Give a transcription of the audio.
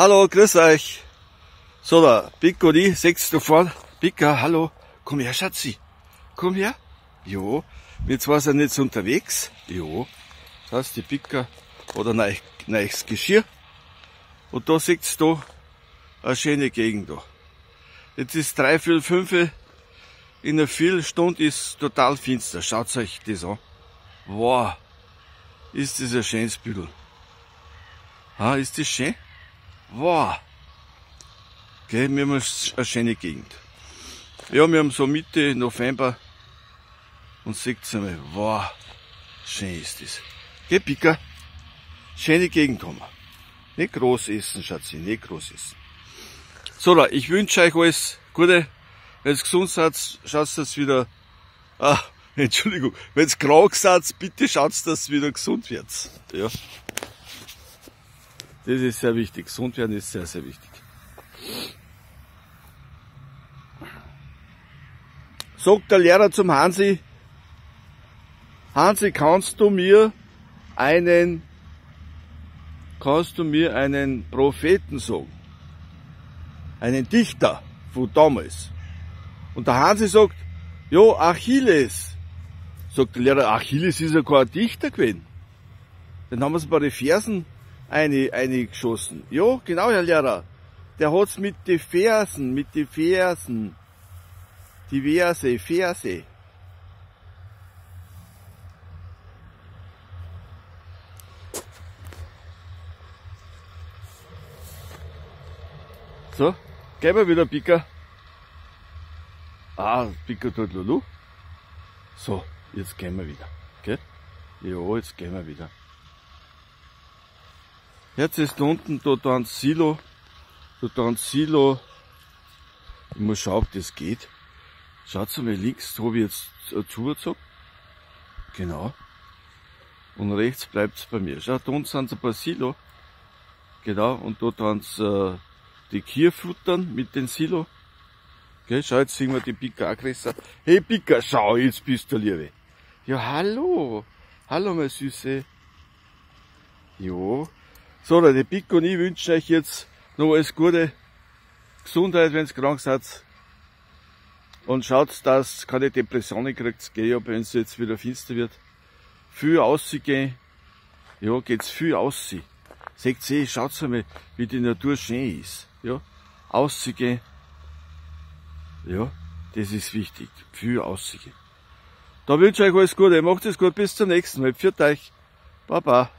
Hallo, grüß euch. So, da, Pico ich, sechs da vorne. Pika, hallo. Komm her, Schatzi. Komm her. Jo. Wir zwei sind jetzt unterwegs. Jo. Das heißt, die Pika oder neues, neues Geschirr. Und da seht's da eine schöne Gegend da. Jetzt ist drei, vier, fünf. In einer Viertelstunde ist total finster. Schaut euch das an. Wow. Ist das ein schönes Büdel. Ah, ist das schön? Wow. Gell, wir haben eine schöne Gegend. Ja, wir haben so Mitte November und seht's einmal, wow, schön ist das. Gell, Pika? Schöne Gegend haben wir. Nicht groß essen, Schatzi, nicht groß essen. So, ich wünsche euch alles Gute. Wenn ihr gesund seid, schaut dass wieder, ah, Entschuldigung, wenn ihr krank seid, bitte schaut, dass wieder gesund wird. Ja. Das ist sehr wichtig. Gesund werden ist sehr, sehr wichtig. Sagt der Lehrer zum Hansi, Hansi, kannst du mir einen, kannst du mir einen Propheten sagen? Einen Dichter von damals. Und der Hansi sagt, jo, Achilles. Sagt der Lehrer, Achilles ist ja kein Dichter gewesen. Dann haben wir es bei den Versen eine, eine geschossen. Jo, genau, Herr Lehrer. Der hat's mit den Fersen, mit den Fersen. Die Verse, Verse. So, gehen wir wieder Pika. Ah, Pika tut Lulu. So, jetzt gehen wir wieder. Gell? Jo, jetzt gehen wir wieder. Jetzt ist unten da, ein Silo. Da, ein Silo. Ich muss schauen, ob das geht. Schaut mal links, da habe ich jetzt zugezogen. Genau. Und rechts bleibt's bei mir. Schaut, da unten sind ein paar Silo. Genau, und da dann äh, die Kühe futtern mit dem Silo. Gell, schau, jetzt sehen wir die Pika größer. Hey Pika, schau, jetzt bist du Liebe. Ja, hallo. Hallo, meine Süße. Jo. So, die Pika und ich wünschen euch jetzt noch alles Gute. Gesundheit, wenn ihr krank seid. Und schaut, dass keine Depressionen kriegt, wenn es jetzt wieder finster wird. Viel aussehen. Ja, geht's viel aussehen. Seht ihr, schaut mal, wie die Natur schön ist. Ja, aussehen. Ja, das ist wichtig. Viel aussehen. Da wünsche ich euch alles Gute. Macht es gut. Bis zum nächsten Mal. Pfiat euch. Baba.